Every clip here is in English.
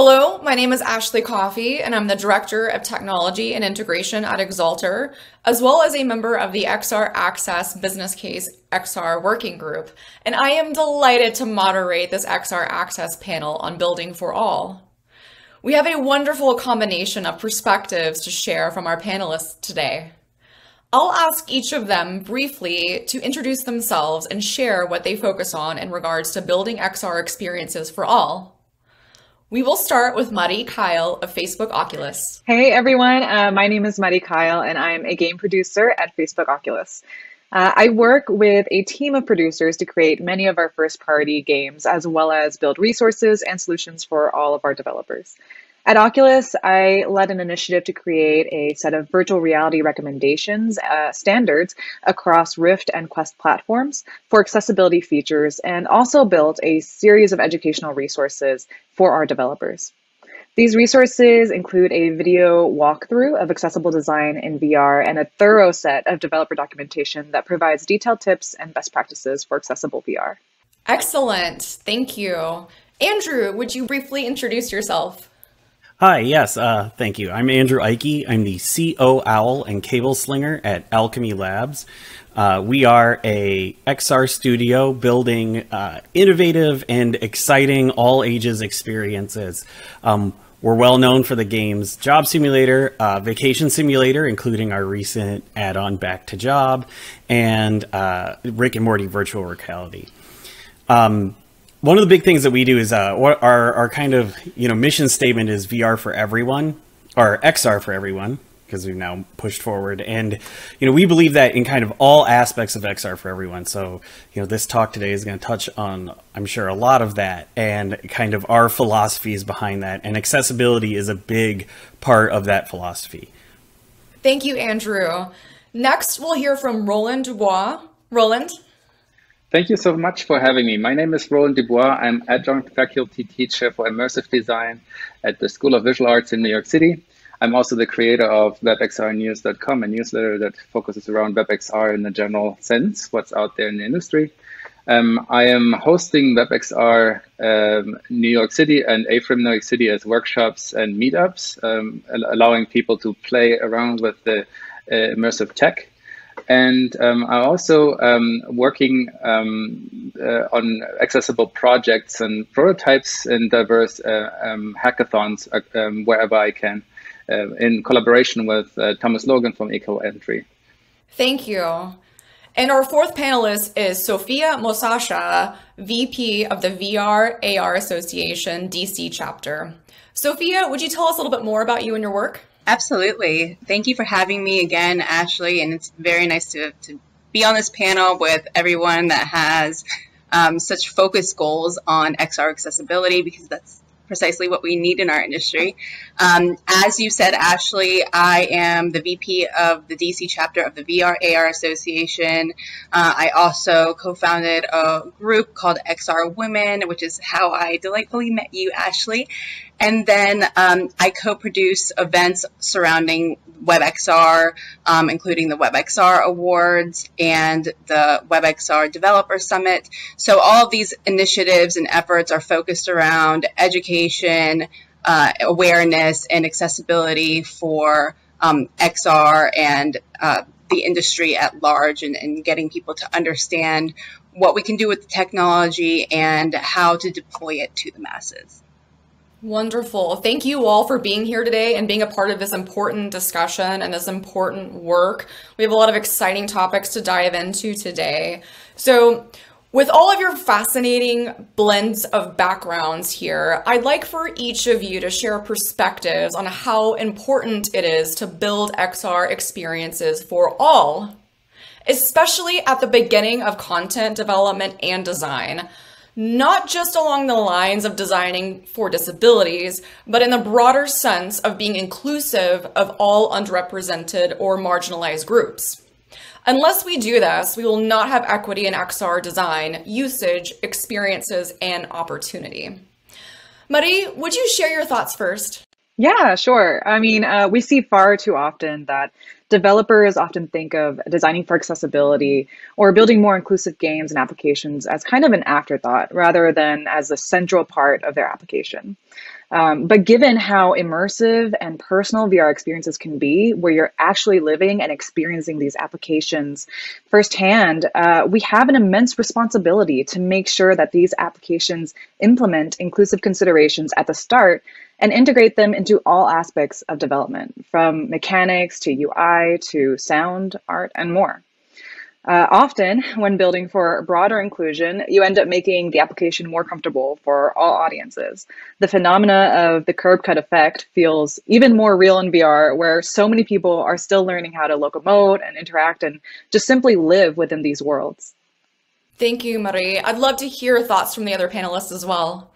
Hello, my name is Ashley Coffey, and I'm the Director of Technology and Integration at XALTER, as well as a member of the XR Access Business Case XR Working Group. And I am delighted to moderate this XR Access panel on Building for All. We have a wonderful combination of perspectives to share from our panelists today. I'll ask each of them briefly to introduce themselves and share what they focus on in regards to building XR experiences for all. We will start with Mari Kyle of Facebook Oculus. Hey everyone, uh, my name is Mari Kyle and I'm a game producer at Facebook Oculus. Uh, I work with a team of producers to create many of our first party games as well as build resources and solutions for all of our developers. At Oculus, I led an initiative to create a set of virtual reality recommendations uh, standards across Rift and Quest platforms for accessibility features and also built a series of educational resources for our developers. These resources include a video walkthrough of accessible design in VR and a thorough set of developer documentation that provides detailed tips and best practices for accessible VR. Excellent. Thank you. Andrew, would you briefly introduce yourself? Hi, yes, uh, thank you. I'm Andrew Eiche. I'm the CO Owl and Cable Slinger at Owlchemy Labs. Uh, we are a XR studio building uh, innovative and exciting all ages experiences. Um, we're well known for the games Job Simulator, uh, Vacation Simulator, including our recent add-on Back to Job, and uh, Rick and Morty Virtual Reality. Um, one of the big things that we do is uh, our our kind of you know mission statement is VR for everyone or XR for everyone because we've now pushed forward and you know we believe that in kind of all aspects of XR for everyone. So you know this talk today is going to touch on I'm sure a lot of that and kind of our philosophies behind that and accessibility is a big part of that philosophy. Thank you, Andrew. Next, we'll hear from Roland Dubois. Roland. Thank you so much for having me. My name is Roland Dubois. I'm adjunct faculty teacher for immersive design at the School of Visual Arts in New York City. I'm also the creator of WebXRnews.com, a newsletter that focuses around WebXR in the general sense, what's out there in the industry. Um, I am hosting WebXR um, New York City and A-Frame New York City as workshops and meetups, um, allowing people to play around with the uh, immersive tech. And um, I'm also um, working um, uh, on accessible projects and prototypes in diverse uh, um, hackathons uh, um, wherever I can, uh, in collaboration with uh, Thomas Logan from Equal Entry. Thank you. And our fourth panelist is Sophia Moshasha, VP of the VR AR Association DC chapter. Sophia, would you tell us a little bit more about you and your work? Absolutely. Thank you for having me again, Ashley. And it's very nice to, to be on this panel with everyone that has um, such focused goals on XR accessibility because that's precisely what we need in our industry. Um, as you said, Ashley, I am the VP of the DC chapter of the VRAR Association. Uh, I also co-founded a group called XR Women, which is how I delightfully met you, Ashley. And then um, I co-produce events surrounding WebXR, um, including the WebXR Awards and the WebXR Developer Summit. So all of these initiatives and efforts are focused around education, uh, awareness, and accessibility for um, XR and uh, the industry at large and, and getting people to understand what we can do with the technology and how to deploy it to the masses. Wonderful. Thank you all for being here today and being a part of this important discussion and this important work. We have a lot of exciting topics to dive into today. So, with all of your fascinating blends of backgrounds here, I'd like for each of you to share perspectives on how important it is to build XR experiences for all, especially at the beginning of content development and design not just along the lines of designing for disabilities, but in the broader sense of being inclusive of all underrepresented or marginalized groups. Unless we do this, we will not have equity in XR design, usage, experiences, and opportunity. Mari, would you share your thoughts first? Yeah, sure. I mean, uh, we see far too often that developers often think of designing for accessibility or building more inclusive games and applications as kind of an afterthought rather than as a central part of their application. Um, but given how immersive and personal VR experiences can be, where you're actually living and experiencing these applications firsthand, uh, we have an immense responsibility to make sure that these applications implement inclusive considerations at the start and integrate them into all aspects of development, from mechanics to UI to sound, art, and more. Uh, often, when building for broader inclusion, you end up making the application more comfortable for all audiences. The phenomena of the curb cut effect feels even more real in VR, where so many people are still learning how to locomote and interact and just simply live within these worlds. Thank you, Mari. I'd love to hear thoughts from the other panelists as well.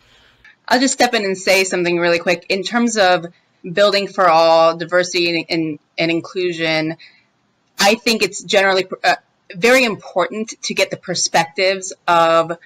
I'll just step in and say something really quick. In terms of building for all, diversity and, and, and inclusion, I think it's generally uh, very important to get the perspectives of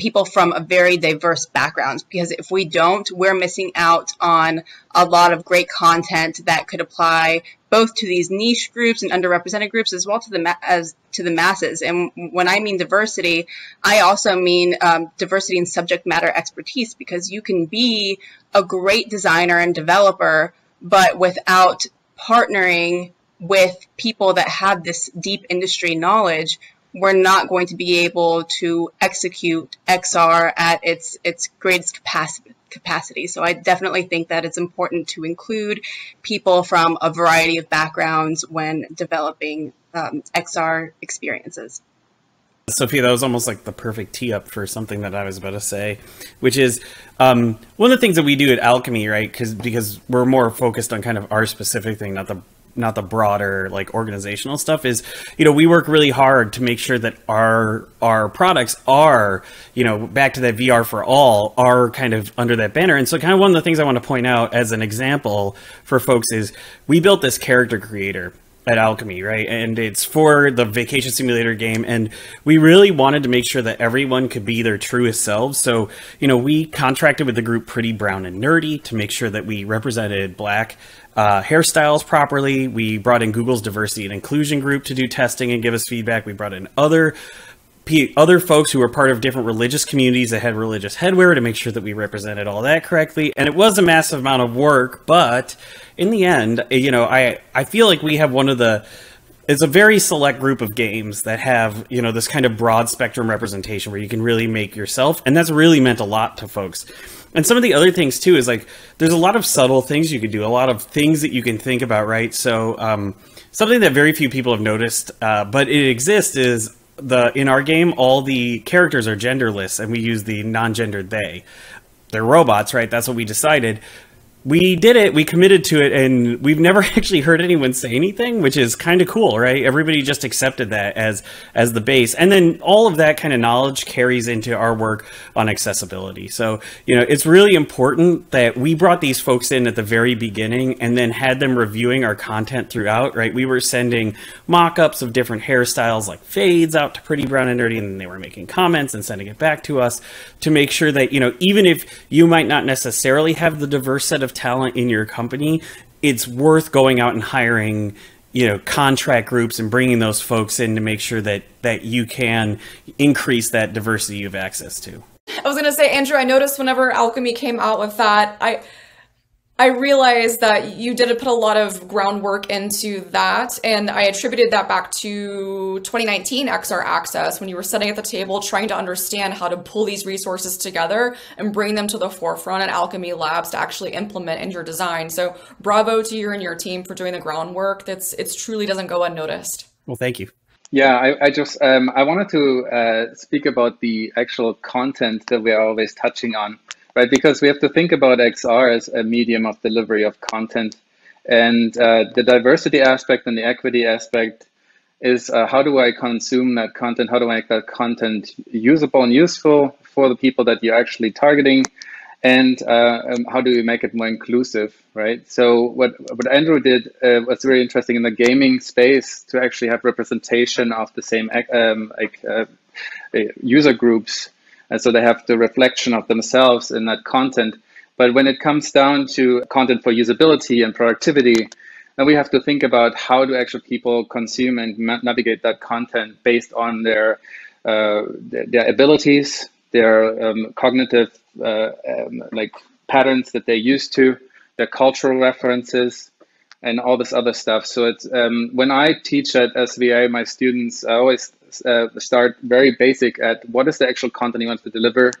people from a very diverse backgrounds because if we don't we're missing out on a lot of great content that could apply both to these niche groups and underrepresented groups as well to the as to the masses. And when i mean diversity i also mean um, diversity in subject matter expertise because you can be a great designer and developer but without partnering with people that have this deep industry knowledge, we're not going to be able to execute XR at its its greatest capacity capacity. So I definitely think that it's important to include people from a variety of backgrounds when developing um, XR experiences. Sophia, that was almost like the perfect tee up for something that I was about to say, which is um, one of the things that we do at Owlchemy, right? Because because we're more focused on kind of our specific thing, not the not the broader like organizational stuff is you know we work really hard to make sure that our our products are you know back to that VR for all are kind of under that banner and so kind of one of the things I want to point out as an example for folks is we built this character creator at Owlchemy, right? And it's for the vacation simulator game. And we really wanted to make sure that everyone could be their truest selves. So, you know, we contracted with the group Pretty Brown and Nerdy to make sure that we represented black uh, hairstyles properly. We brought in Google's diversity and inclusion group to do testing and give us feedback. We brought in other other folks who were part of different religious communities that had religious headwear to make sure that we represented all that correctly. And it was a massive amount of work, but in the end, you know, I I feel like we have one of the it's a very select group of games that have you know this kind of broad spectrum representation where you can really make yourself and that's really meant a lot to folks and some of the other things too is like there's a lot of subtle things you can do a lot of things that you can think about right? So um, something that very few people have noticed uh, but it exists is the in our game all the characters are genderless and we use the non-gendered they. They're robots right? That's what we decided we did it we committed to it and we've never actually heard anyone say anything which is kind of cool right? Everybody just accepted that as as the base. And then all of that kind of knowledge carries into our work on accessibility. So you know it's really important that we brought these folks in at the very beginning and then had them reviewing our content throughout right? We were sending mock-ups of different hairstyles like fades out to pretty brown and nerdy and they were making comments and sending it back to us to make sure that you know even if you might not necessarily have the diverse set of of talent in your company, it's worth going out and hiring you know contract groups and bringing those folks in to make sure that that you can increase that diversity you have access to. I was going to say andrew i noticed whenever Owlchemy came out with that i I realized that you did put a lot of groundwork into that, and I attributed that back to 2019 XR Access when you were sitting at the table trying to understand how to pull these resources together and bring them to the forefront at Owlchemy Labs to actually implement in your design. So, bravo to you and your team for doing the groundwork. That's it truly doesn't go unnoticed. Well, thank you. Yeah, I, I just um, I wanted to uh, speak about the actual content that we are always touching on right? Because we have to think about XR as a medium of delivery of content. And uh, the diversity aspect and the equity aspect is uh, how do I consume that content? How do I make that content usable and useful for the people that you're actually targeting? And uh, um, how do we make it more inclusive, right? So what, what Andrew did uh, was very interesting in the gaming space to actually have representation of the same um, like uh, user groups and so they have the reflection of themselves in that content. But when it comes down to content for usability and productivity, then we have to think about how do actual people consume and navigate that content based on their uh, their, abilities, their um, cognitive uh, um, like patterns that they're used to, their cultural references, and all this other stuff. So it's um, when I teach at SVA, my students I always uh, start very basic at what is the actual content you want to deliver,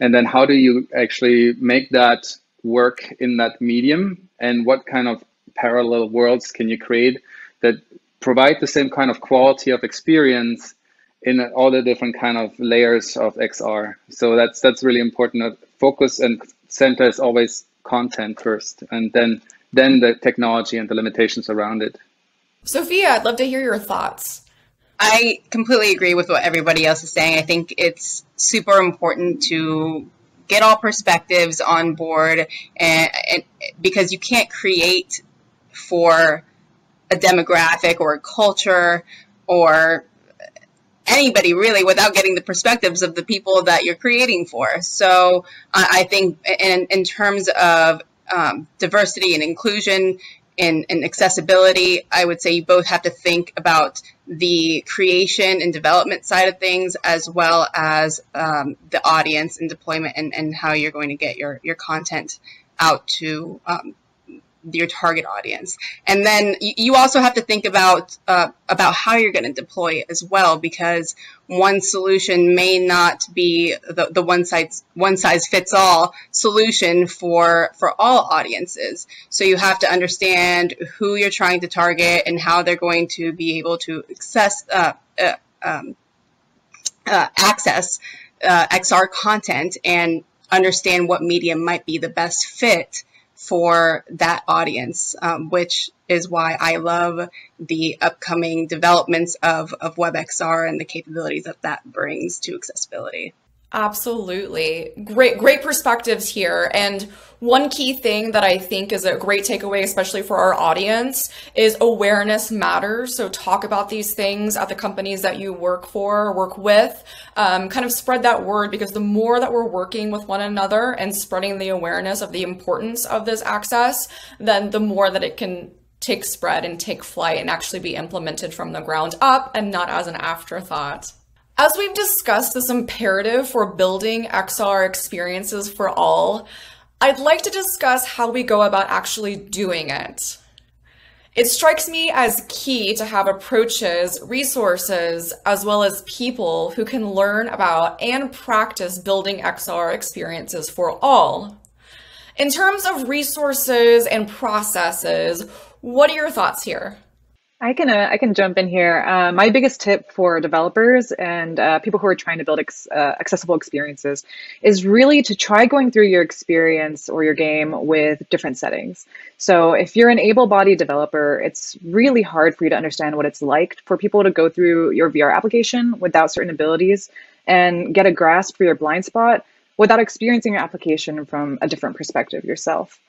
and then how do you actually make that work in that medium, and what kind of parallel worlds can you create that provide the same kind of quality of experience in all the different kind of layers of XR. So that's that's really important. Focus and center is always content first, and then then the technology and the limitations around it. Sophia, I'd love to hear your thoughts. I completely agree with what everybody else is saying. I think it's super important to get all perspectives on board and, and because you can't create for a demographic or a culture or anybody really without getting the perspectives of the people that you're creating for. So I think in, in terms of um, diversity and inclusion and, and, accessibility, I would say you both have to think about the creation and development side of things as well as um, the audience and deployment and, and, how you're going to get your, your content out to um, your target audience. And then you also have to think about uh, about how you're going to deploy it as well, because one solution may not be the, the one size one size fits all solution for for all audiences. So you have to understand who you're trying to target and how they're going to be able to access uh, uh, um, uh, access uh, XR content and understand what medium might be the best fit for that audience, um, which is why I love the upcoming developments of, of WebXR and the capabilities that that brings to accessibility. Absolutely. Great, great perspectives here. And one key thing that I think is a great takeaway, especially for our audience, is awareness matters. So talk about these things at the companies that you work for, work with, um, kind of spread that word because the more that we're working with one another and spreading the awareness of the importance of this access, then the more that it can take spread and take flight and actually be implemented from the ground up and not as an afterthought. As we've discussed this imperative for building XR experiences for all, I'd like to discuss how we go about actually doing it. It strikes me as key to have approaches, resources, as well as people who can learn about and practice building XR experiences for all. In terms of resources and processes, what are your thoughts here? I can uh, I can jump in here. Uh, my biggest tip for developers and uh, people who are trying to build ex- uh, accessible experiences is really to try going through your experience or your game with different settings. So if you're an able-bodied developer, it's really hard for you to understand what it's like for people to go through your VR application without certain abilities and get a grasp for your blind spot without experiencing your application from a different perspective yourself.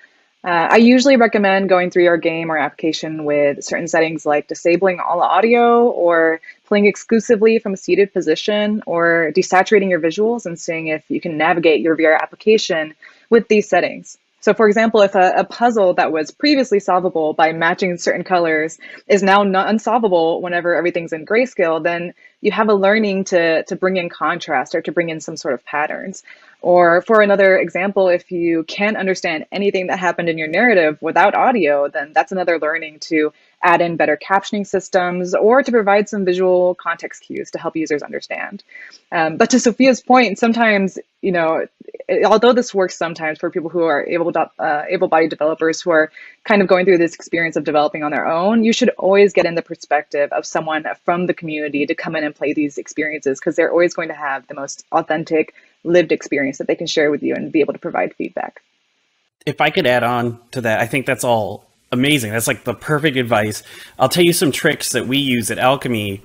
Uh, I usually recommend going through your game or application with certain settings like disabling all audio or playing exclusively from a seated position or desaturating your visuals and seeing if you can navigate your VR application with these settings. So for example, if a, a, puzzle that was previously solvable by matching certain colors is now not unsolvable whenever everything's in grayscale, then you have a learning to, to bring in contrast or to bring in some sort of patterns. Or for another example, if you can't understand anything that happened in your narrative without audio, then that's another learning to add in better captioning systems or to provide some visual context cues to help users understand. Um, but to Sophia's point, sometimes, you know, although this works sometimes for people who are able uh, able-bodied developers who are kind of going through this experience of developing on their own, you should always get in the perspective of someone from the community to come in and play these experiences because they're always going to have the most authentic, lived experience that they can share with you and be able to provide feedback. If I could add on to that, I think that's all amazing. That's like the perfect advice. I'll tell you some tricks that we use at Owlchemy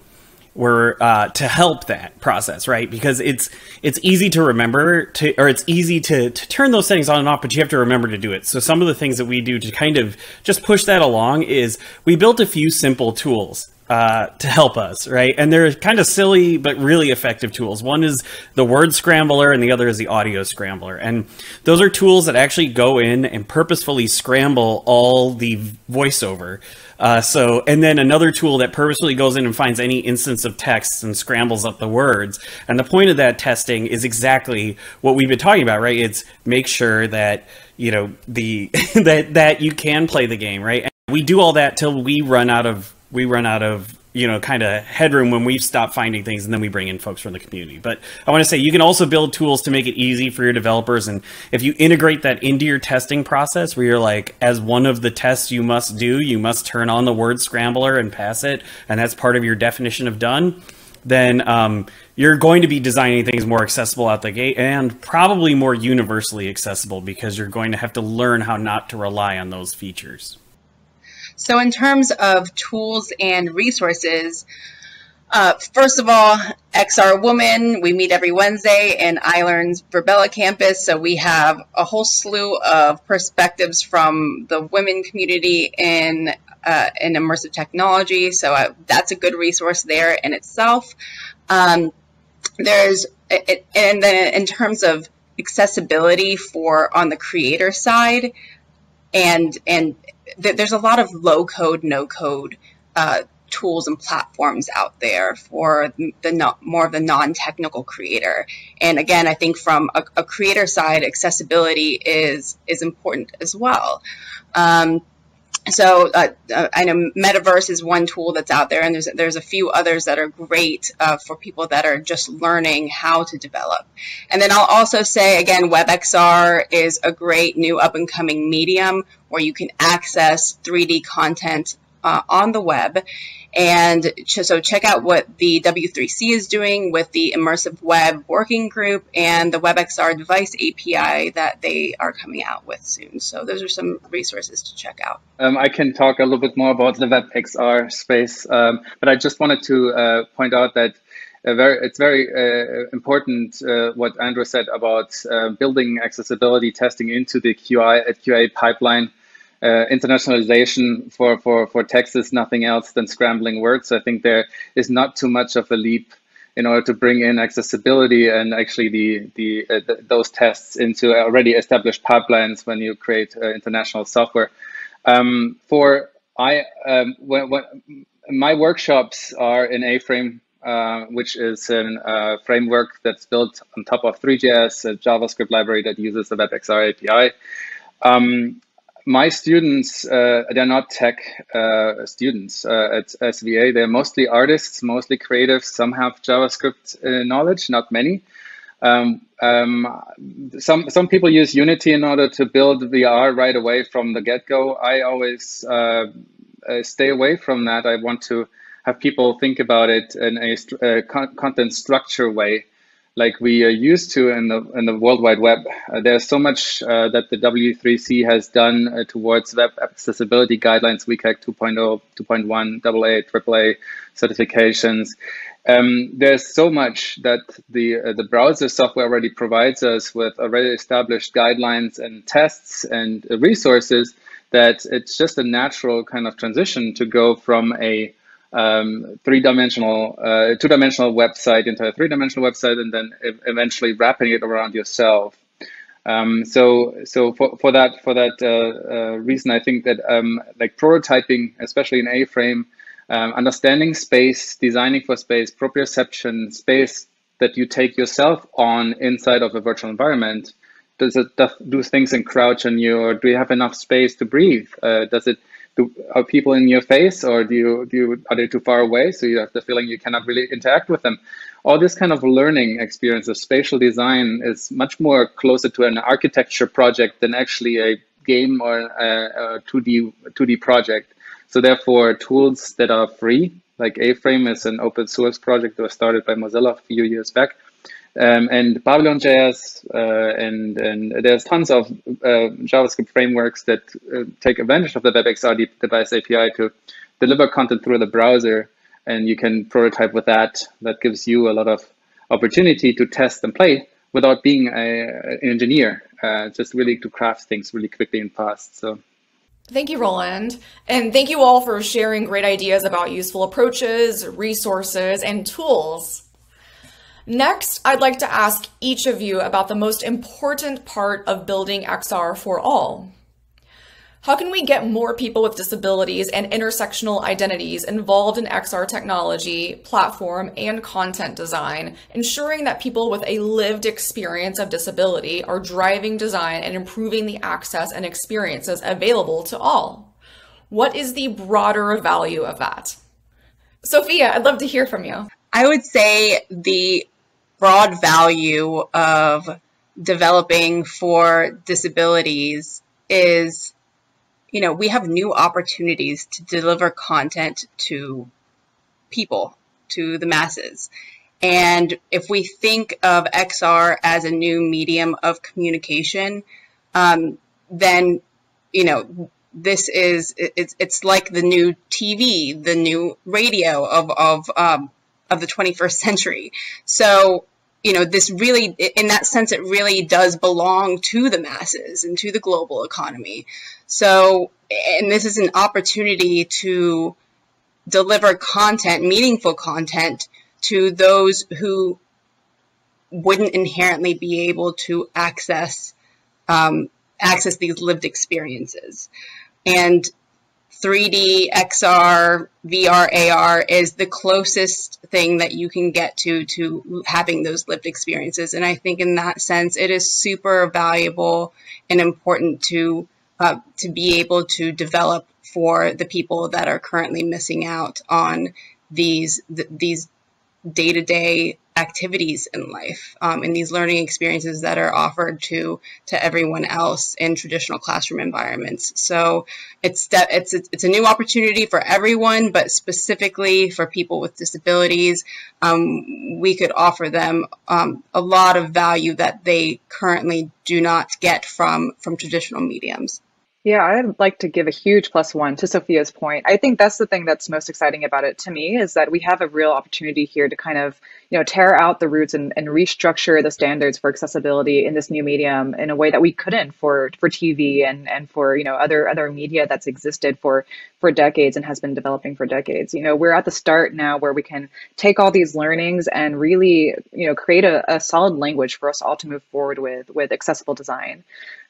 were uh, to help that process, right? Because it's it's easy to remember to, or it's easy to to turn those settings on and off, but you have to remember to do it. So some of the things that we do to kind of just push that along is we built a few simple tools uh, to help us, right? And they're kind of silly but really effective tools. One is the word scrambler, and the other is the audio scrambler. And those are tools that actually go in and purposefully scramble all the voiceover. Uh, so, and then another tool that purposefully goes in and finds any instance of text and scrambles up the words. And the point of that testing is exactly what we've been talking about, right? It's make sure that you know the that that you can play the game, right? And we do all that till we run out of we run out of you know kind of headroom when we've stopped finding things and then we bring in folks from the community. But i want to say you can also build tools to make it easy for your developers. And if you integrate that into your testing process where you're like as one of the tests you must do you must turn on the word scrambler and pass it and that's part of your definition of done then um, you're going to be designing things more accessible out the gate and probably more universally accessible because you're going to have to learn how not to rely on those features so in terms of tools and resources, uh, first of all, XR Woman, we meet every Wednesday in iLearn's Virbela campus. So we have a whole slew of perspectives from the women community in, uh, in immersive technology. So uh, that's a good resource there in itself. Um, there's, it, and then in terms of accessibility for on the creator side and, and th- there's a lot of low code, no code uh, tools and platforms out there for the no, more of the non-technical creator. And again, I think from a, a creator side, accessibility is is important as well. Um, so uh, uh, I know Metaverse is one tool that's out there, and there's there's a few others that are great uh, for people that are just learning how to develop. And then I'll also say again, WebXR is a great new up and coming medium where you can access 3D content uh, on the web. And so check out what the W3C is doing with the Immersive Web Working Group and the WebXR device API that they are coming out with soon. So those are some resources to check out. Um, I can talk a little bit more about the WebXR space, um, but I just wanted to uh, point out that uh, very, it's very uh, important uh, what Andrew said about uh, building accessibility testing into the QI at QA pipeline uh, internationalization for, for, for text is nothing else than scrambling words. I think there is not too much of a leap in order to bring in accessibility and actually the, the, uh, the those tests into already established pipelines when you create uh, international software. Um, for I, um, when, when, my workshops are in A-Frame, uh, which is a uh, framework that's built on top of Three.js, a JavaScript library that uses the WebXR API. Um, my students, uh, they're not tech uh, students uh, at SVA. They're mostly artists, mostly creatives. Some have JavaScript uh, knowledge, not many. Um, um, some some people use Unity in order to build VR right away from the get go. I always uh, uh, stay away from that. I want to have people think about it in a, a content structure way like we are used to in the in the World Wide Web. Uh, there's so much uh, that the W3C has done uh, towards web accessibility guidelines, WCAG 2.0, 2.1, AA, AAA certifications. Um, there's so much that the uh, the browser software already provides us with already established guidelines and tests and resources that it's just a natural kind of transition to go from a um, three-dimensional, uh, two-dimensional website into a three-dimensional website, and then eventually wrapping it around yourself. Um, so, so for, for that for that uh, uh, reason, I think that um, like prototyping, especially in A-frame, um, understanding space, designing for space, proprioception, space that you take yourself on inside of a virtual environment. Does it do things in crouch on you, or do you have enough space to breathe? Uh, does it are people in your face or do you do you, are they too far away? So you have the feeling you cannot really interact with them. All this kind of learning experience of spatial design is much more closer to an architecture project than actually a game or a, a 2d 2d project. So therefore tools that are free like a-frame is an open source project that was started by mozilla a few years back um, and Babylon.js, uh, and, and there's tons of uh, JavaScript frameworks that uh, take advantage of the WebXR device API to deliver content through the browser, and you can prototype with that. That gives you a lot of opportunity to test and play without being a, an engineer, uh, just really to craft things really quickly and fast. So. Thank you, Roland. And thank you all for sharing great ideas about useful approaches, resources, and tools. Next, I'd like to ask each of you about the most important part of building XR for all. How can we get more people with disabilities and intersectional identities involved in XR technology, platform, and content design, ensuring that people with a lived experience of disability are driving design and improving the access and experiences available to all? What is the broader value of that? Sophia, I'd love to hear from you. I would say the broad value of developing for disabilities is you know, we have new opportunities to deliver content to people, to the masses. And if we think of XR as a new medium of communication, um, then, you know, this is, it's, it's like the new TV, the new radio of, of, um, of the 21st century. So you know, this really, in that sense, it really does belong to the masses and to the global economy. So, and this is an opportunity to deliver content, meaningful content, to those who wouldn't inherently be able to access um, access these lived experiences. And 3D, XR, VR, AR is the closest thing that you can get to to having those lived experiences. And I think in that sense, it is super valuable and important to uh, to be able to develop for the people that are currently missing out on these th- these day to day activities in life um, and these learning experiences that are offered to to everyone else in traditional classroom environments. So it's it's it's a new opportunity for everyone, but specifically for people with disabilities, um, we could offer them um, a lot of value that they currently do not get from from traditional mediums. Yeah, I'd like to give a huge plus one to Sophia's point. I think that's the thing that's most exciting about it to me is that we have a real opportunity here to kind of, you know, tear out the roots and, and restructure the standards for accessibility in this new medium in a way that we couldn't for for TV and and for, you know, other other media that's existed for for decades and has been developing for decades. You know, we're at the start now where we can take all these learnings and really, you know, create a, a solid language for us all to move forward with with accessible design.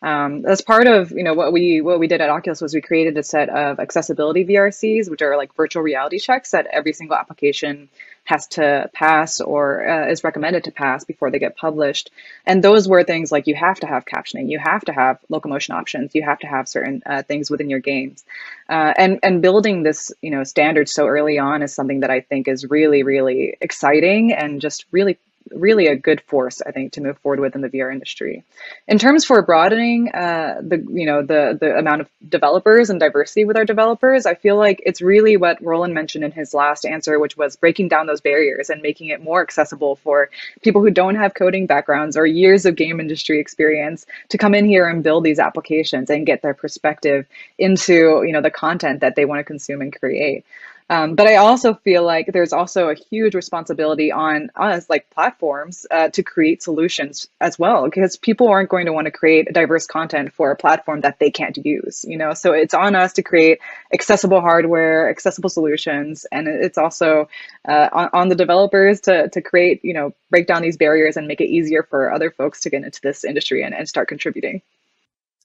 Um, as part of you know what we what we did at Oculus was we created a set of accessibility VRCs, which are like virtual reality checks that every single application has to pass or uh, is recommended to pass before they get published. And those were things like you have to have captioning, you have to have locomotion options, you have to have certain uh, things within your games. Uh, and and building this you know standard so early on is something that I think is really really exciting and just really really a good force, I think, to move forward with in the VR industry. In terms for broadening uh, the you know the the amount of developers and diversity with our developers, I feel like it's really what Roland mentioned in his last answer, which was breaking down those barriers and making it more accessible for people who don't have coding backgrounds or years of game industry experience to come in here and build these applications and get their perspective into you know the content that they want to consume and create. Um, but I also feel like there's also a huge responsibility on us, like platforms, uh, to create solutions as well, because people aren't going to want to create diverse content for a platform that they can't use. You know, so it's on us to create accessible hardware, accessible solutions, and it's also uh, on, on the developers to to create, you know, break down these barriers and make it easier for other folks to get into this industry and, and start contributing.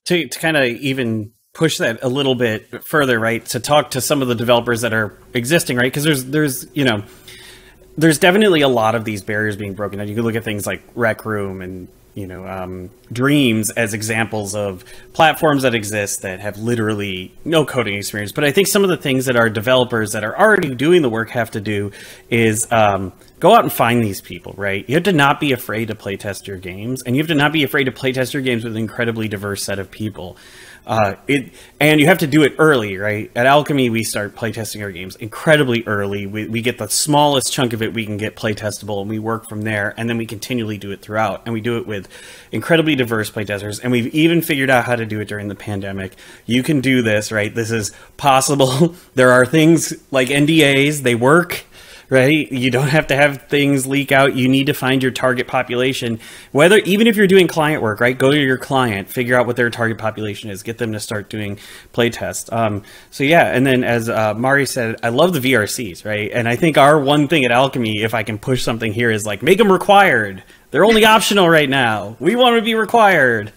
To to kind of even push that a little bit further, right? To talk to some of the developers that are existing, right? Because there's there's you know there's definitely a lot of these barriers being broken down. You can look at things like Rec Room and you know um, Dreams as examples of platforms that exist that have literally no coding experience. But I think some of the things that our developers that are already doing the work have to do is um, go out and find these people, right? You have to not be afraid to play test your games, and you have to not be afraid to play test your games with an incredibly diverse set of people. Uh, it and you have to do it early, right? At Owlchemy, we start playtesting our games incredibly early. We, we get the smallest chunk of it we can get playtestable, and we work from there, and then we continually do it throughout. And we do it with incredibly diverse playtesters, and we've even figured out how to do it during the pandemic. You can do this, right? This is possible. there are things like NDAs; they work right? You don't have to have things leak out. You need to find your target population, whether even if you're doing client work, right? Go to your client, figure out what their target population is, get them to start doing play tests. Um, so yeah, and then as uh, Mari said, I love the VRCs, right? And I think our one thing at Owlchemy, if I can push something here, is like make them required. They're only optional right now. We want to be required.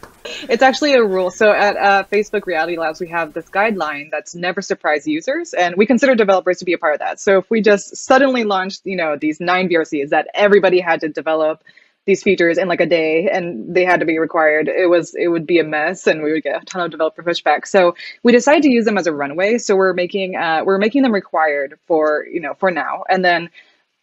It's actually a rule. So at uh, Facebook Reality Labs, we have this guideline that's never surprise users, and we consider developers to be a part of that. So if we just suddenly launched, you know, these nine VRCs that everybody had to develop these features in like a day and they had to be required it was it would be a mess and we would get a ton of developer pushback so we decided to use them as a runway so we're making uh, we're making them required for you know for now and then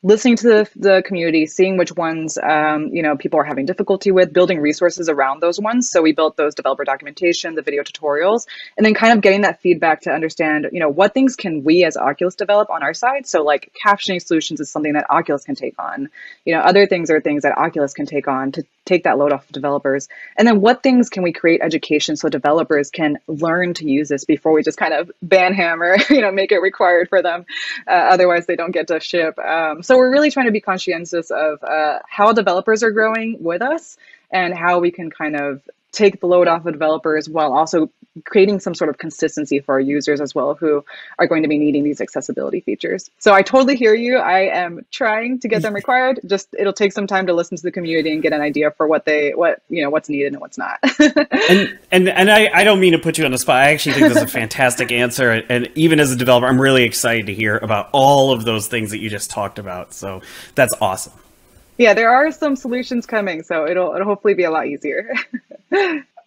listening to the, the community, seeing which ones um, you know people are having difficulty with, building resources around those ones. So we built those developer documentation, the video tutorials, and then kind of getting that feedback to understand you know what things can we as Oculus develop on our side. So like captioning solutions is something that Oculus can take on. You know other things are things that Oculus can take on to take that load off of developers. And then what things can we create education so developers can learn to use this before we just kind of ban hammer, you know, make it required for them. Uh, otherwise, they don't get to ship. Um, so we're really trying to be conscientious of uh, how developers are growing with us and how we can kind of take the load off of developers while also creating some sort of consistency for our users as well who are going to be needing these accessibility features. So I totally hear you. I am trying to get them required. Just it'll take some time to listen to the community and get an idea for what they what you know what's needed and what's not. and and and I, I don't mean to put you on the spot. I actually think this is a fantastic answer. And even as a developer, I'm really excited to hear about all of those things that you just talked about. So that's awesome. Yeah, there are some solutions coming, so it'll it'll hopefully be a lot easier.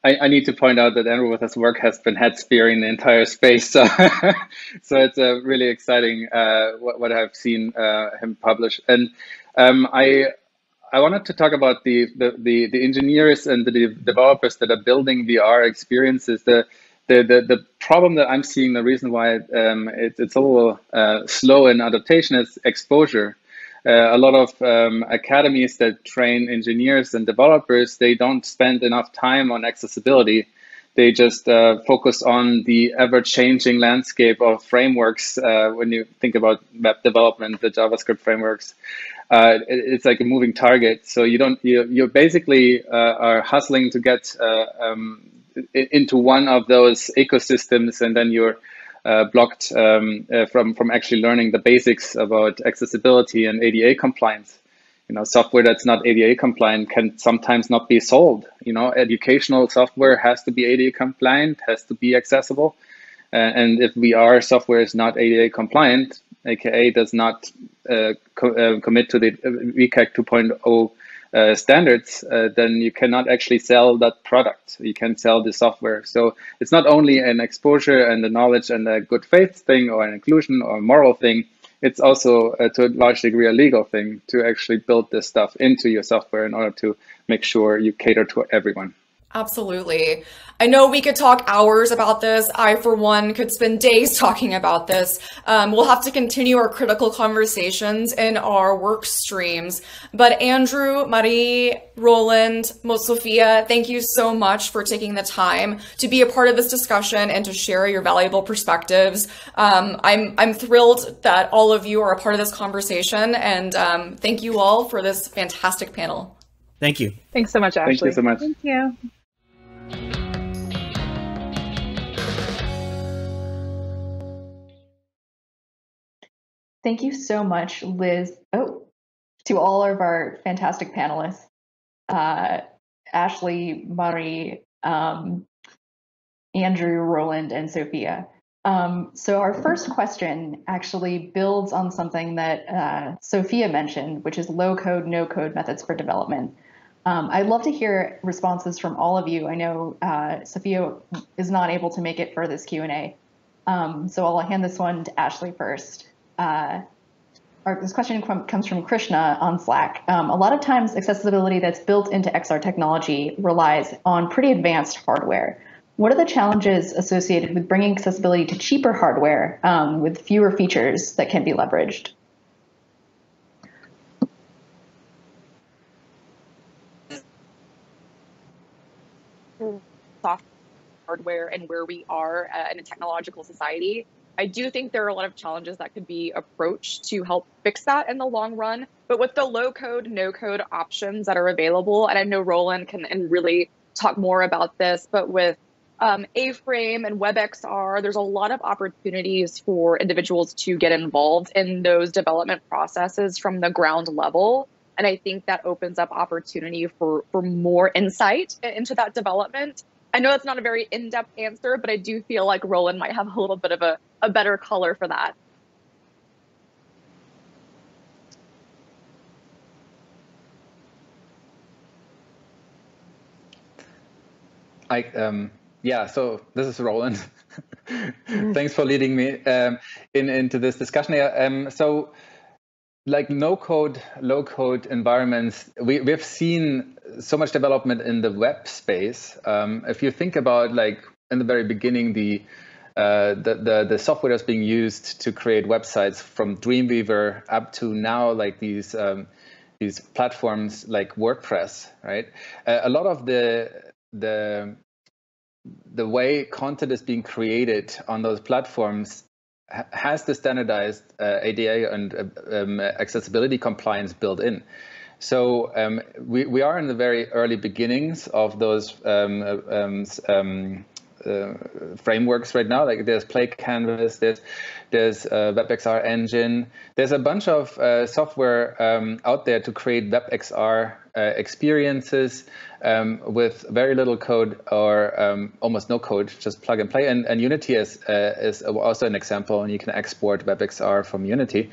I, I, need to point out that Andrew with his work has been head spearing the entire space. So, so it's a uh, really exciting uh, what, what I've seen uh, him publish. And um, I I wanted to talk about the, the, the, the, engineers and the developers that are building VR experiences. The, the, the, the problem that I'm seeing, the reason why um, it, it's a little uh, slow in adaptation is exposure uh, a lot of um, academies that train engineers and developers, they don't spend enough time on accessibility. They just uh, focus on the ever-changing landscape of frameworks. Uh, when you think about web development, the JavaScript frameworks, uh, it, it's like a moving target. So you don't you you basically uh, are hustling to get uh, um, into one of those ecosystems, and then you're uh, blocked um, uh, from from actually learning the basics about accessibility and ADA compliance. You know, software that's not ADA compliant can sometimes not be sold. You know, educational software has to be ADA compliant, has to be accessible, uh, and if VR software is not ADA compliant, aka does not uh, co uh, commit to the WCAG 2.0 uh, standards, uh, then you cannot actually sell that product. You can sell the software. So it's not only an exposure and a knowledge and a good faith thing or an inclusion or a moral thing. It's also uh, to a large degree a legal thing to actually build this stuff into your software in order to make sure you cater to everyone. Absolutely. I know we could talk hours about this. I, for one, could spend days talking about this. Um, we'll have to continue our critical conversations in our work streams. But Andrew, Mari, Roland, Sophia, thank you so much for taking the time to be a part of this discussion and to share your valuable perspectives. Um, I'm, I'm thrilled that all of you are a part of this conversation. And um, thank you all for this fantastic panel. Thank you. Thanks so much, Ashley. Thank you so much. Thank you. Thank you so much, Liz. Oh, to all of our fantastic panelists, uh, Ashley, Mari, um, Andrew, Roland, and Sophia. Um, so our first question actually builds on something that uh, Sophia mentioned, which is low code, no code methods for development. Um, I'd love to hear responses from all of you. I know uh, Sophia is not able to make it for this Q&A. Um, so I'll hand this one to Ashley first. Uh, our, this question comes from Krishna on Slack. Um, a lot of times accessibility that's built into XR technology relies on pretty advanced hardware. What are the challenges associated with bringing accessibility to cheaper hardware um, with fewer features that can be leveraged? Hardware and where we are uh, in a technological society. I do think there are a lot of challenges that could be approached to help fix that in the long run. But with the low code, no code options that are available, and I know Roland can and really talk more about this, but with um, A-Frame and WebXR, there's a lot of opportunities for individuals to get involved in those development processes from the ground level. And I think that opens up opportunity for, for more insight into that development. I know that's not a very in-depth answer, but I do feel like Roland might have a little bit of a, a better color for that. I um, yeah, so this is Roland. Thanks for leading me um, in into this discussion here. Um, so, like no code, low code environments, we we've seen so much development in the web space. Um, if you think about like in the very beginning, the uh, the, the, the software that's being used to create websites from Dreamweaver up to now, like these um, these platforms like WordPress, right? Uh, a lot of the the the way content is being created on those platforms has the standardized uh, ADA and uh, um, accessibility compliance built in. So um, we, we are in the very early beginnings of those um, uh, um, um uh, frameworks right now. Like there's PlayCanvas, there's there's uh, WebXR Engine. There's a bunch of uh, software um, out there to create WebXR uh, experiences um, with very little code or um, almost no code, just plug and play. And, and Unity is uh, is also an example, and you can export WebXR from Unity.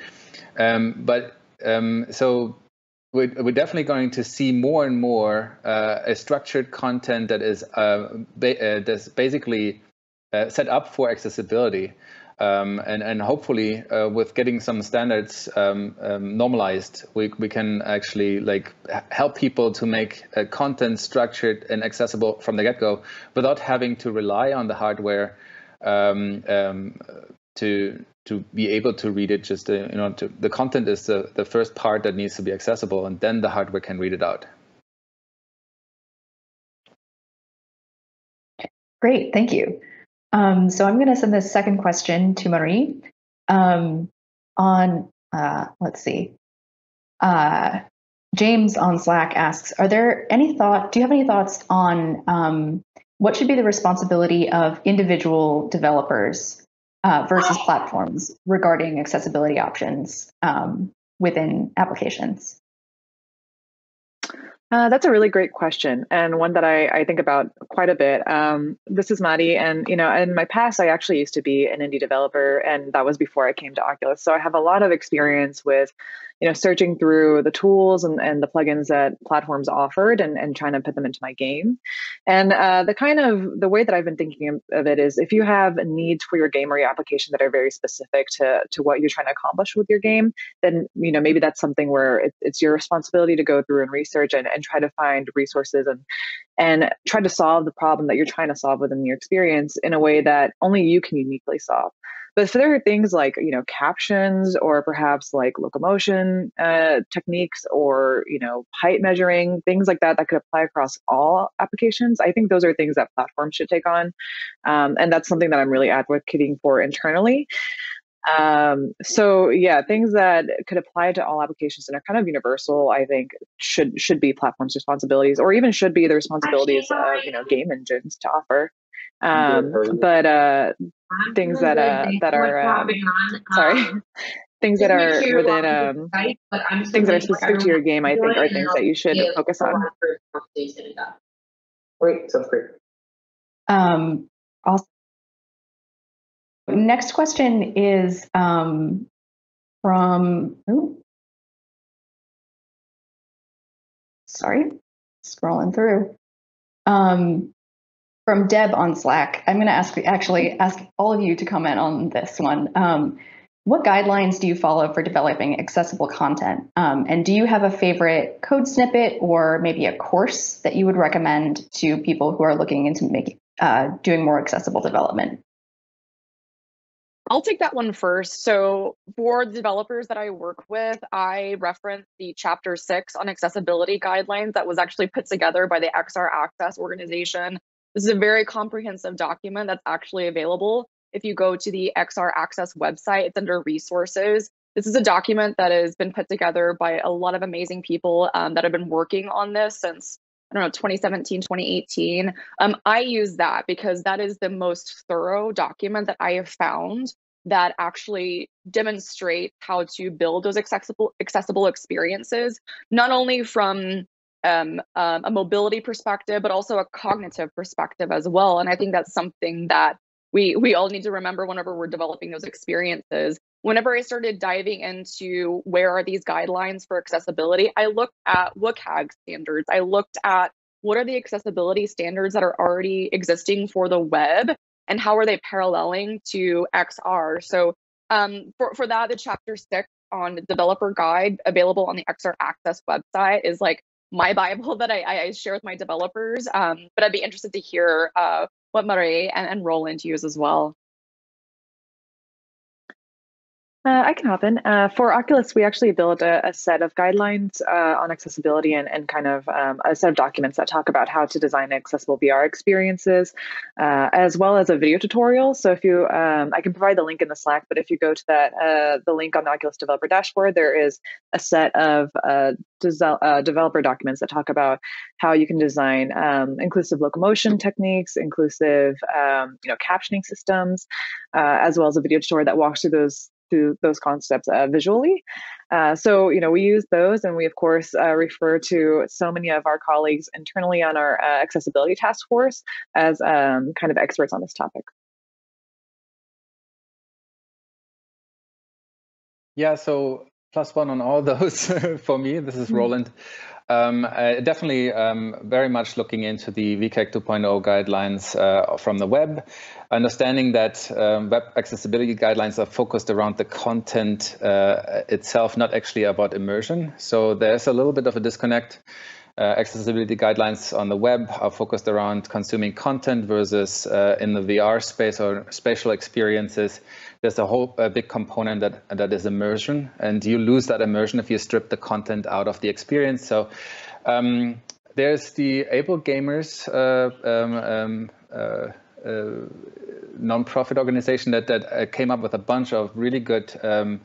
Um, but um, so we're, we're definitely going to see more and more uh, a structured content that is uh, ba- uh, that's basically set up for accessibility. Um, and, and hopefully uh, with getting some standards um, um, normalized, we, we can actually like help people to make uh, content structured and accessible from the get-go without having to rely on the hardware um, um, to to be able to read it just uh, you know to, the content is the, the first part that needs to be accessible and then the hardware can read it out. Great. Thank you um, so i'm going to send this second question to Mari um, on uh, let's see uh, james on slack asks are there any thought do you have any thoughts on um, what should be the responsibility of individual developers uh, versus platforms regarding accessibility options um, within applications? Uh, that's a really great question and one that I, I think about quite a bit. Um, this is Mari, and you know, in my past, I actually used to be an indie developer, and that was before I came to Oculus. So I have a lot of experience with you know, searching through the tools and, and the plugins that platforms offered and, and trying to put them into my game. And uh, the kind of the way that I've been thinking of it is if you have a needs for your game or your application that are very specific to, to what you're trying to accomplish with your game, then, you know, maybe that's something where it, it's your responsibility to go through and research and, and try to find resources and, and try to solve the problem that you're trying to solve within your experience in a way that only you can uniquely solve. But if there are things like, you know, captions or perhaps like locomotion uh, techniques or, you know, height measuring, things like that that could apply across all applications, I think those are things that platforms should take on. Um, and that's something that I'm really advocating for internally. Um, so yeah, things that could apply to all applications and are kind of universal, I think should should be platforms' responsibilities, or even should be the responsibilities of you know game engines to offer. Um, but uh, things that uh, that are um, sorry, things that are within um, things that are specific to your game. I think are things that you should focus on. Great, sounds great. Um, also, next question is um, from. Ooh, sorry, scrolling through. Um, from Deb on Slack. I'm going to ask actually ask all of you to comment on this one. Um, what guidelines do you follow for developing accessible content? Um, and do you have a favorite code snippet or maybe a course that you would recommend to people who are looking into making uh, doing more accessible development? I'll take that one first. So, for the developers that I work with, I reference the chapter six on accessibility guidelines that was actually put together by the XR Access organization this is a very comprehensive document that's actually available. if you go to the XR Access website, it's under resources. This is a document that has been put together by a lot of amazing people um, that have been working on this since I don't know 2017, 2018. Um, I use that because that is the most thorough document that I have found that actually demonstrate how to build those accessible accessible experiences, not only from um, um, a mobility perspective, but also a cognitive perspective as well. And I think that's something that we we all need to remember whenever we're developing those experiences. Whenever I started diving into where are these guidelines for accessibility, I looked at WCAG standards. I looked at what are the accessibility standards that are already existing for the web and how are they paralleling to XR? So um, for, for that, the chapter six on developer guide available on the XR Access website is like my Bible that I, I share with my developers. Um, but I'd be interested to hear uh, what Mari and, and Roland use as well. Uh, I can hop in. Uh, for Oculus, we actually built a, a set of guidelines uh, on accessibility and, and kind of um, a set of documents that talk about how to design accessible VR experiences, uh, as well as a video tutorial. So if you, um, I can provide the link in the Slack, but if you go to that, uh, the link on the Oculus developer dashboard, there is a set of uh, developer documents that talk about how you can design um, inclusive locomotion techniques, inclusive, um, you know, captioning systems, as well as a video tutorial that walks through those through those concepts uh, visually. Uh, so, you know, we use those and we, of course, uh, refer to so many of our colleagues internally on our uh, accessibility task force as um, kind of experts on this topic. Yeah, so plus one on all those for me. This is mm-hmm. Roland. Um, uh, definitely um, very much looking into the WCAG 2.0 guidelines uh, from the web, understanding that um, web accessibility guidelines are focused around the content uh, itself, not actually about immersion. So there's a little bit of a disconnect. Uh, accessibility guidelines on the web are focused around consuming content versus uh, in the VR space or spatial experiences there's a whole a big component that that is immersion, and you lose that immersion if you strip the content out of the experience. So um, there's the AbleGamers uh, um, um, uh, non-profit organization that that uh, came up with a bunch of really good um,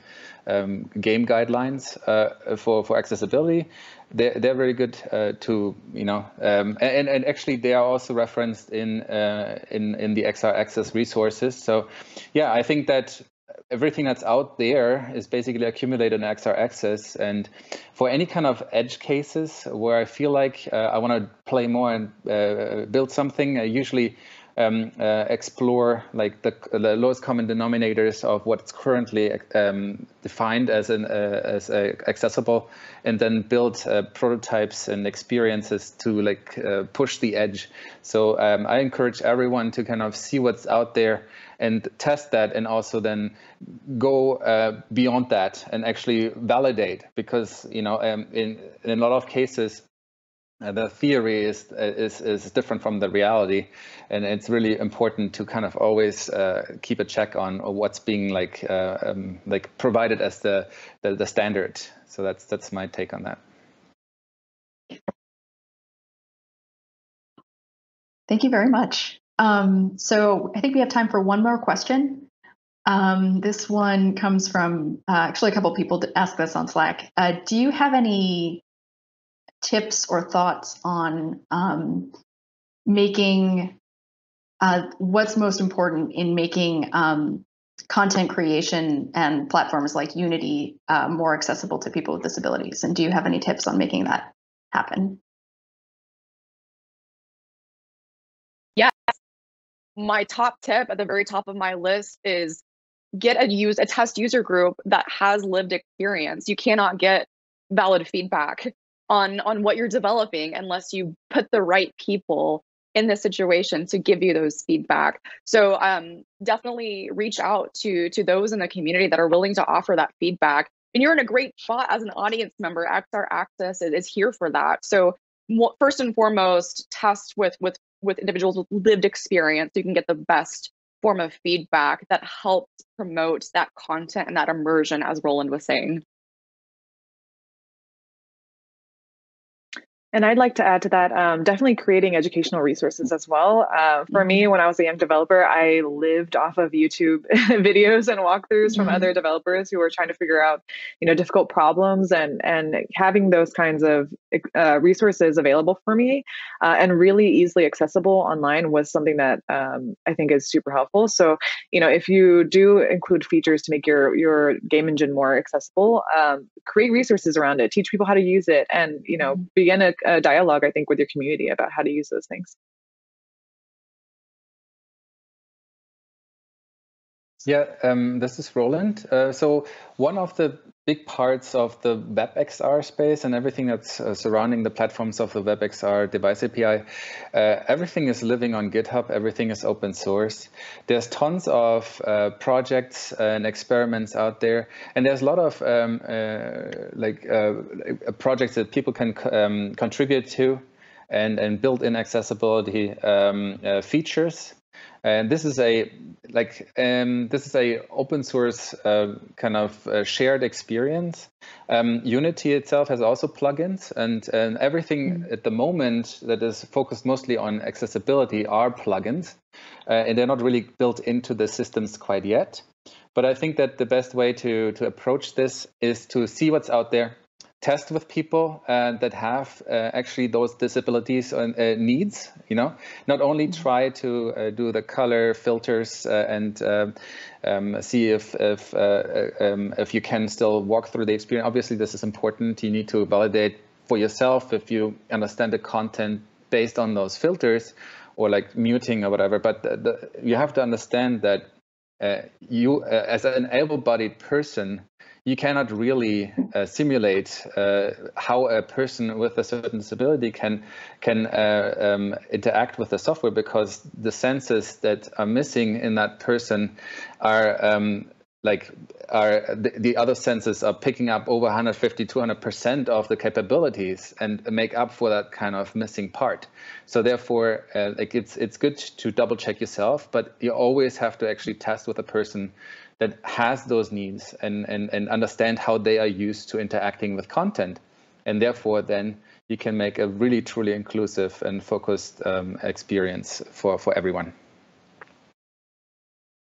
um, game guidelines uh, for for accessibility. They're, they're very good uh, to you know, um, and and actually they are also referenced in uh, in in the XR Access resources. So, yeah, I think that everything that's out there is basically accumulated in XR Access. And for any kind of edge cases where I feel like uh, I want to play more and uh, build something, I usually um, uh, explore like the, the, lowest common denominators of what's currently um, defined as an uh, as accessible, and then build uh, prototypes and experiences to like uh, push the edge. So um, I encourage everyone to kind of see what's out there and test that, and also then go uh, beyond that and actually validate because you know um, in in a lot of cases uh, the theory is, is is different from the reality, and it's really important to kind of always uh, keep a check on what's being like uh, um, like provided as the, the, the standard. So that's that's my take on that. Thank you very much. Um, so I think we have time for one more question. Um, this one comes from uh, actually a couple people asked this on Slack. Uh, do you have any tips or thoughts on um, making uh, what's most important in making um, content creation and platforms like Unity uh, more accessible to people with disabilities? And do you have any tips on making that happen? Yes. My top tip at the very top of my list is get a use a test user group that has lived experience. You cannot get valid feedback on on what you're developing unless you put the right people in the situation to give you those feedback. So um, definitely reach out to to those in the community that are willing to offer that feedback. And you're in a great spot as an audience member. XR Access is, is here for that. So first and foremost, test with with with individuals with lived experience. So you can get the best form of feedback that helps promote that content and that immersion, as Roland was saying. And I'd like to add to that, um, definitely creating educational resources as well. Uh, for mm-hmm. me, when I was a young developer, I lived off of YouTube videos and walkthroughs from mm-hmm. other developers who were trying to figure out, you know, difficult problems and and having those kinds of uh, resources available for me uh, and really easily accessible online was something that um, I think is super helpful. So, you know, if you do include features to make your your game engine more accessible, um, create resources around it, teach people how to use it, and you know, mm-hmm. begin a a dialogue, I think, with your community about how to use those things. Yeah, um, this is Roland. Uh, so one of the big parts of the WebXR space and everything that's uh, surrounding the platforms of the WebXR device API, uh, everything is living on GitHub. Everything is open source. There's tons of uh, projects and experiments out there, and there's a lot of um, uh, like uh, projects that people can um, contribute to and and build in accessibility um, features and this is a like um, this is a open source uh, kind of uh, shared experience. Um, Unity itself has also plugins, and and everything mm-hmm. at the moment that is focused mostly on accessibility are plugins, uh, and they're not really built into the systems quite yet. But I think that the best way to to approach this is to see what's out there, test with people uh, that have uh, actually those disabilities and uh, needs you know? Not only mm-hmm. try to uh, do the color filters uh, and um, um, see if if uh, um, if you can still walk through the experience. Obviously this is important. You need to validate for yourself if you understand the content based on those filters or like muting or whatever. But the, the, you have to understand that you as an able-bodied person you cannot really uh, simulate uh, how a person with a certain disability can can uh, um, interact with the software because the senses that are missing in that person are um, like are the, the, other senses are picking up over 150 200 percent of the capabilities and make up for that kind of missing part. So therefore uh, like it's it's good to double check yourself but you always have to actually test with a person that has those needs and, and, and understand how they are used to interacting with content. And therefore, then you can make a really truly inclusive and focused um, experience for, for everyone.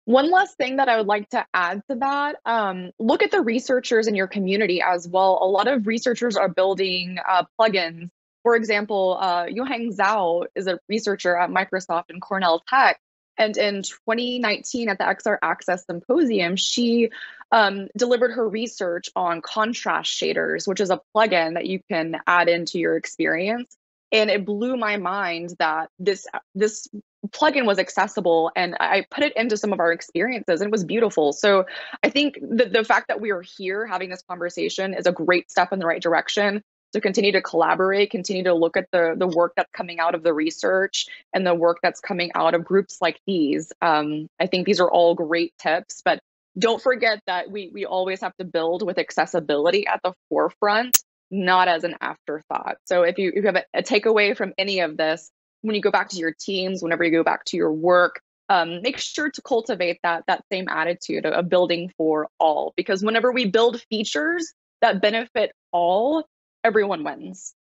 One last thing that I would like to add to that um, look at the researchers in your community as well. A lot of researchers are building uh, plugins. For example, uh, Yuhang Zhao is a researcher at Microsoft and Cornell Tech and in 2019 at the XR Access Symposium, she um, delivered her research on contrast shaders, which is a plugin that you can add into your experience. And it blew my mind that this this plugin was accessible and I put it into some of our experiences and it was beautiful. So I think the, the fact that we are here having this conversation is a great step in the right direction to continue to collaborate, continue to look at the the work that's coming out of the research and the work that's coming out of groups like these. Um, I think these are all great tips, but don't forget that we we always have to build with accessibility at the forefront, not as an afterthought. So if you if you have a, a takeaway from any of this, when you go back to your teams, whenever you go back to your work, um, make sure to cultivate that that same attitude of building for all. Because whenever we build features that benefit all, everyone wins.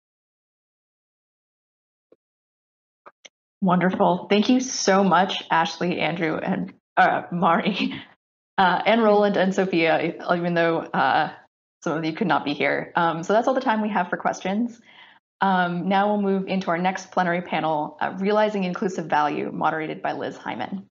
Wonderful. Thank you so much, Ashley, Andrew, and uh, Mari, uh, and Roland and Sophia, even though uh, some of you could not be here. Um, so that's all the time we have for questions. Um, now we'll move into our next plenary panel, uh, Realizing Inclusive Value, moderated by Liz Hyman.